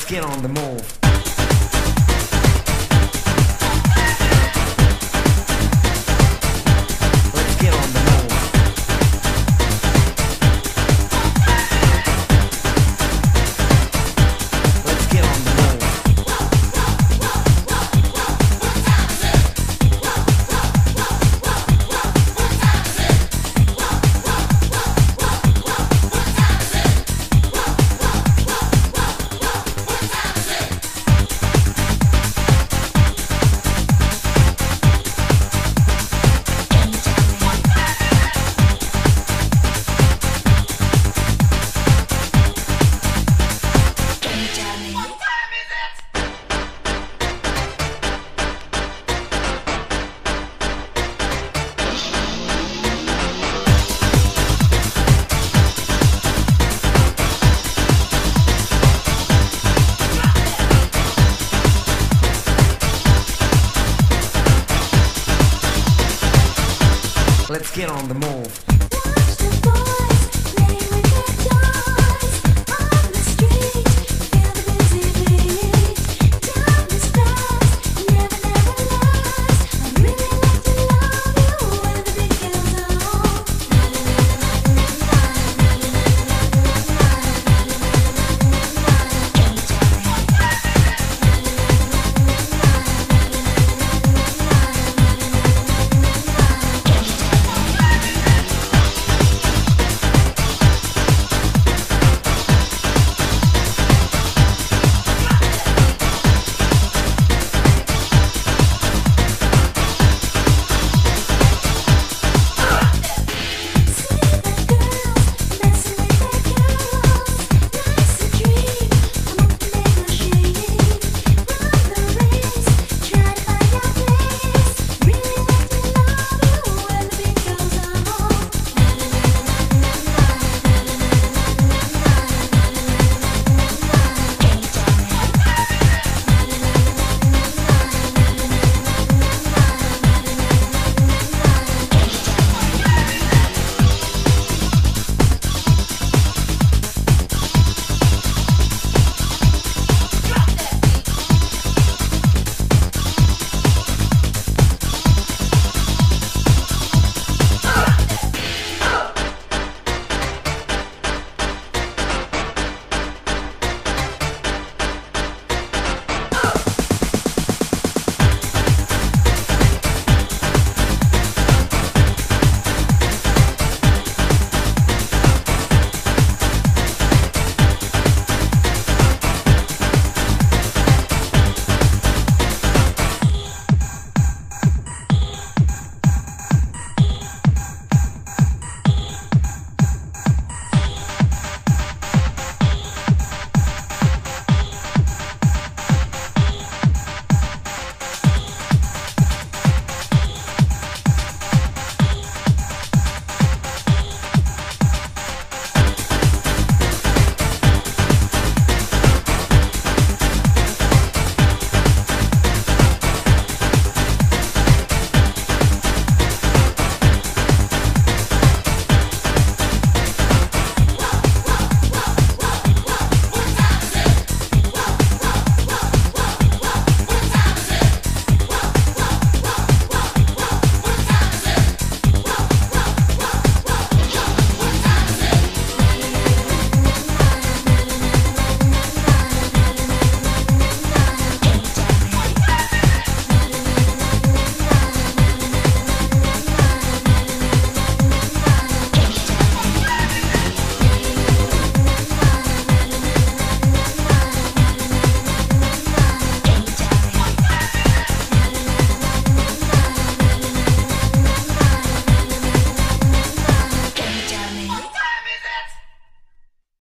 Let's get on the move. let's get on the move.